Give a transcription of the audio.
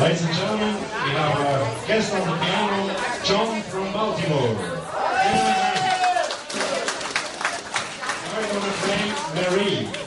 Ladies and gentlemen, we have our guest on the piano, John from Baltimore. Marie. Marie.